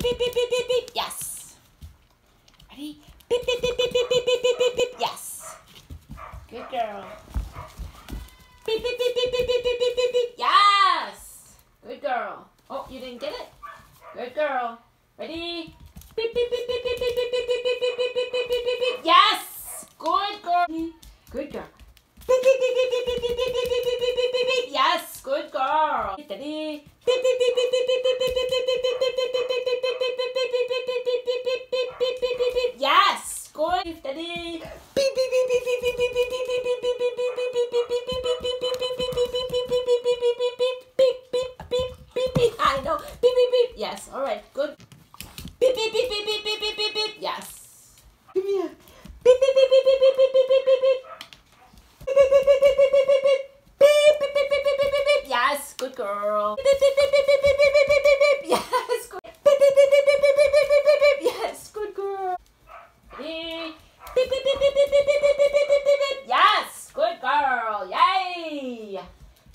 beep, beep, beep, beep, beep, beep. Yes. Ready? Beep, beep, beep, beep, beep, beep, beep, beep, beep, beep. Yes. Good girl. Beep, beep, beep, beep, beep, beep, beep, beep, beep, beep. Yes. Good girl. Oh, you didn't get it? Good girl. Ready? Beep, beep, beep, beep, beep, beep, beep, beep, beep, beep, beep, beep, beep, beep, beep, beep. Yes. Good girl. Good girl. Beep, beep, beep, beep, beep, beep, beep, beep, beep, beep, beep, beep, beep. Yes. Good girl. Ready? Yes. Good. Girl.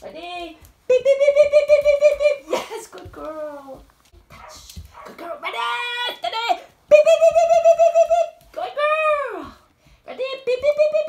Ready? Beep, beep, beep, beep, beep, beep, beep, beep, beep. Yes, good girl. Touch. Good girl. Ready? Ready? Beep, beep, beep, beep, beep, beep, beep, beep. Good girl. Ready? Beep, beep, beep, beep.